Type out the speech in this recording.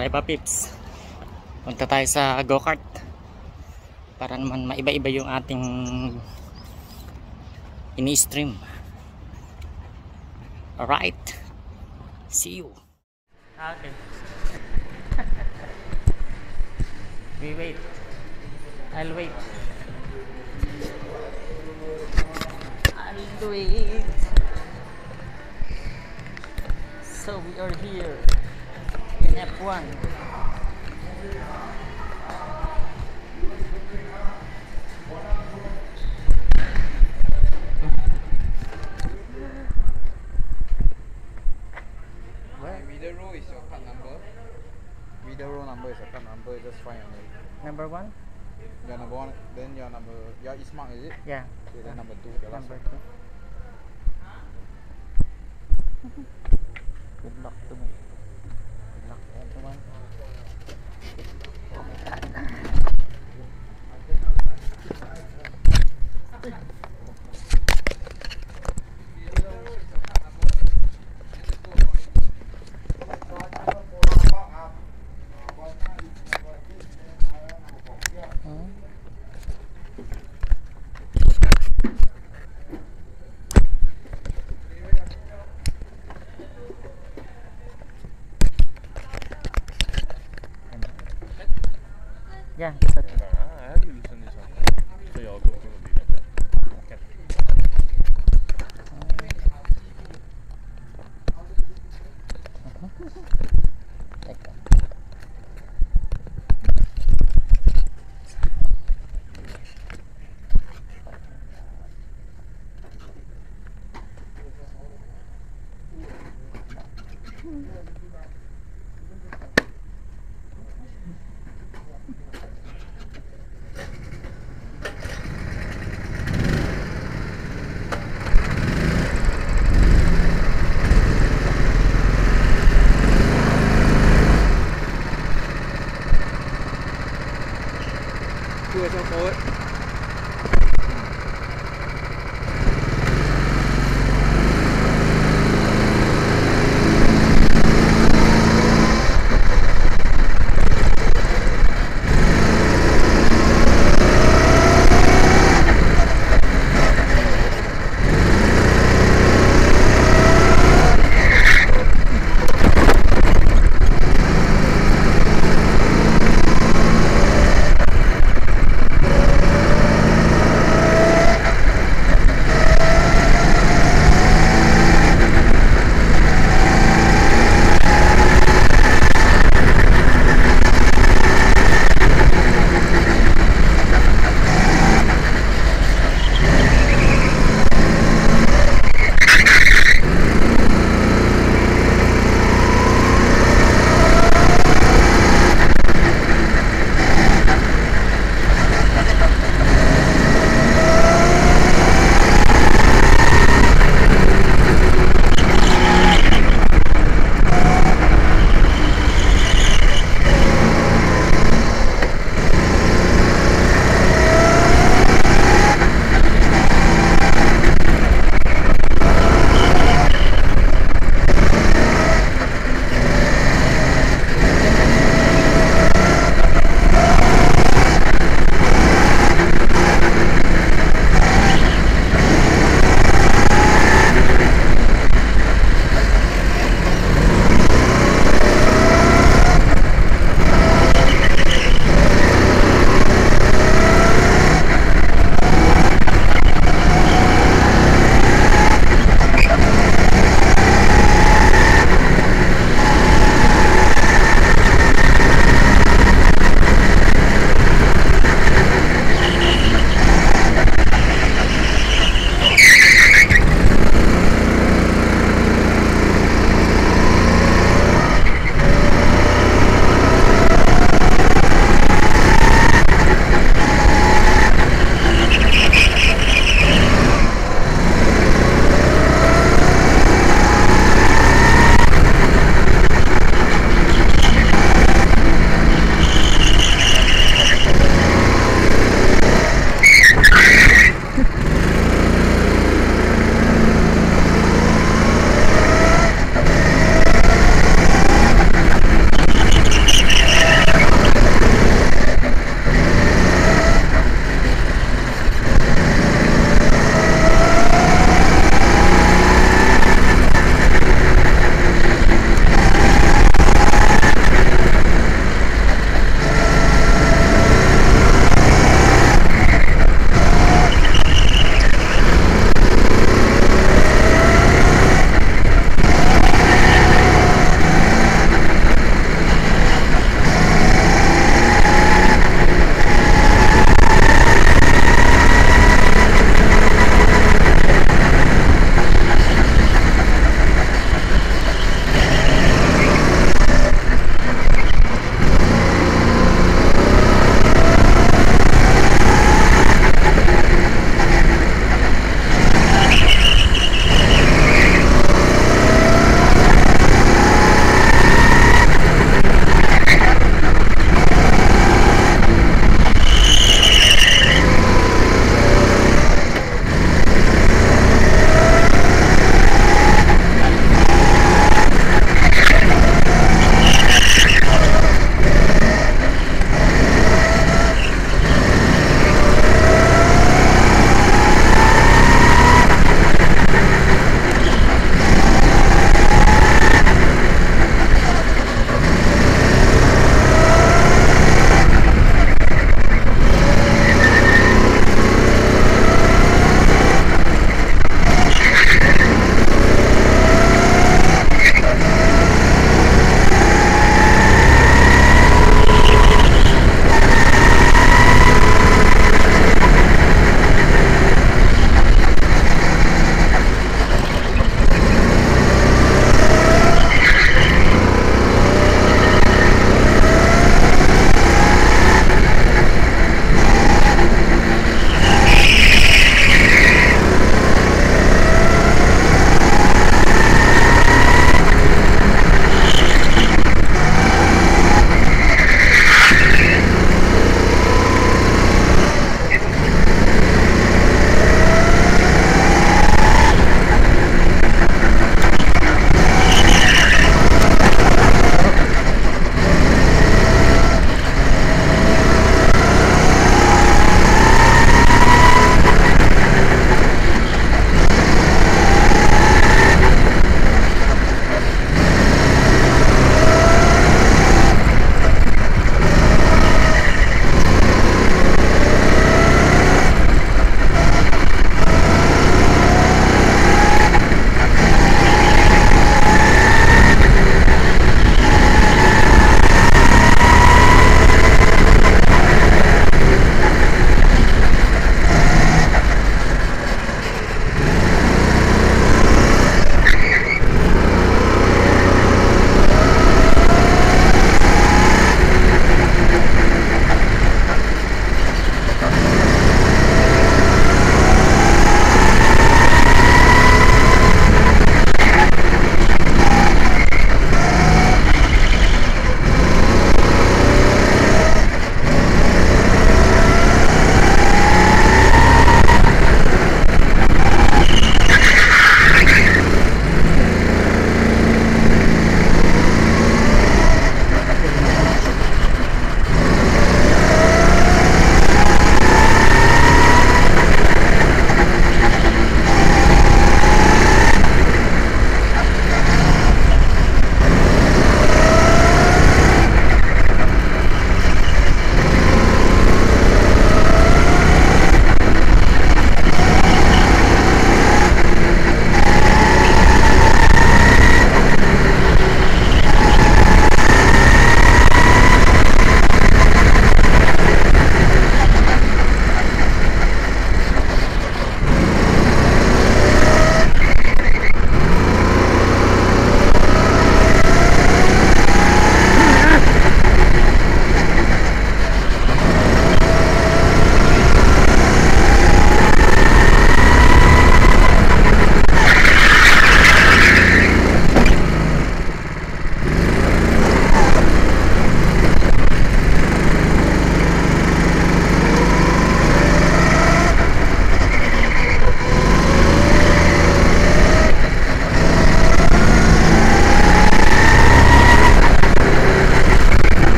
Tara pa pips. Punta tayo sa go-kart. Para naman maiba-iba yung ating ini-stream. Alright. See you. Okay. We wait. I'll wait. I'll wait. So we are here in F1. Where? Video row is your card number. Video row number is your card number. Just find your name. Number one? Your number one. Then your number. Your is marked, is it? Yeah. Okay, then number two. The last Number one. two. Good luck to me.